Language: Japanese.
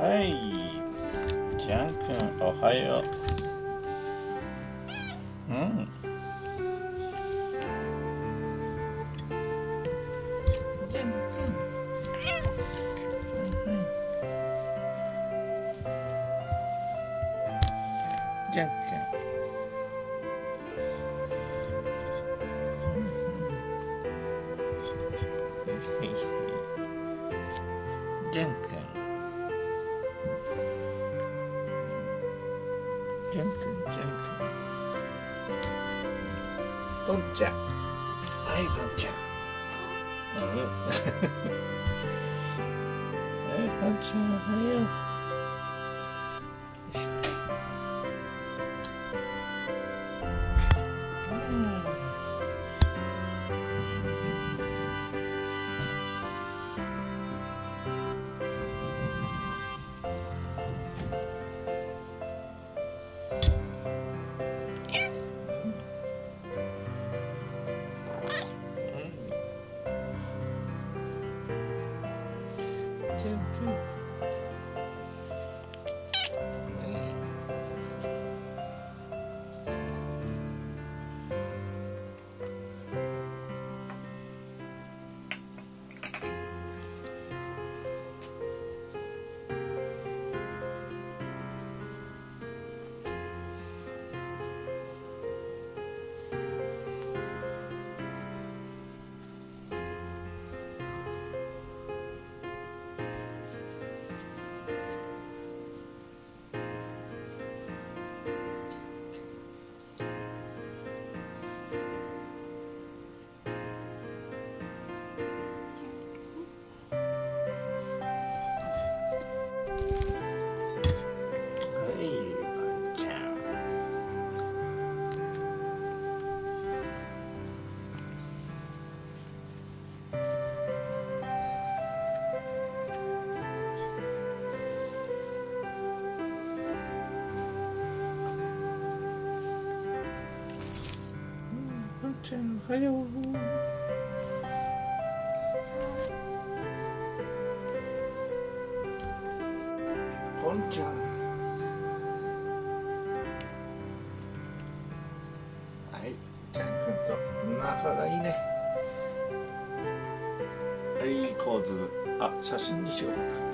はい。ジャン君おはよう。うん。ジャン君。うん。ジャン君ジャン君ジャン君ジャン君ポンちゃジャちゃんおはよポンちゃんはいちゃんくんと仲がいいねはい構図あ写真にしようかな